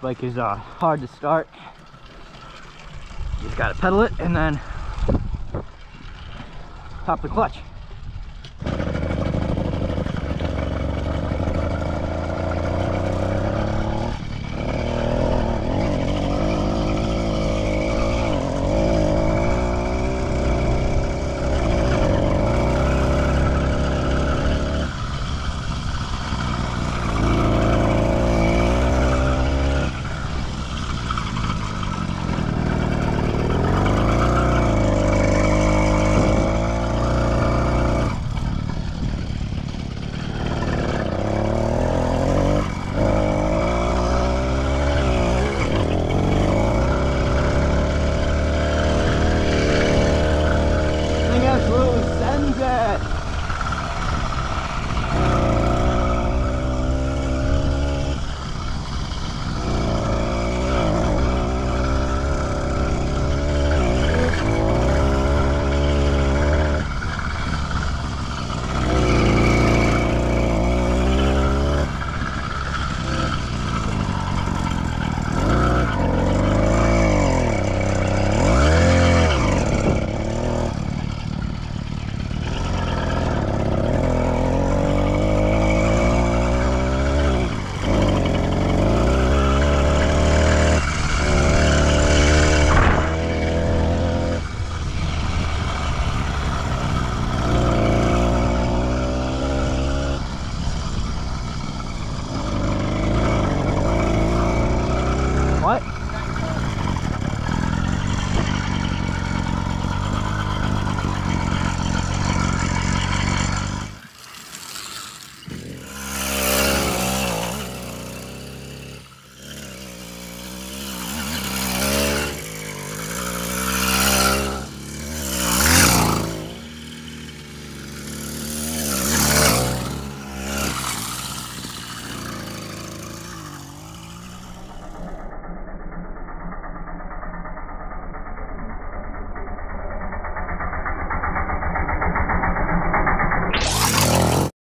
bike is uh, hard to start. You just gotta pedal it and then pop the clutch.